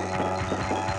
ハハハハ!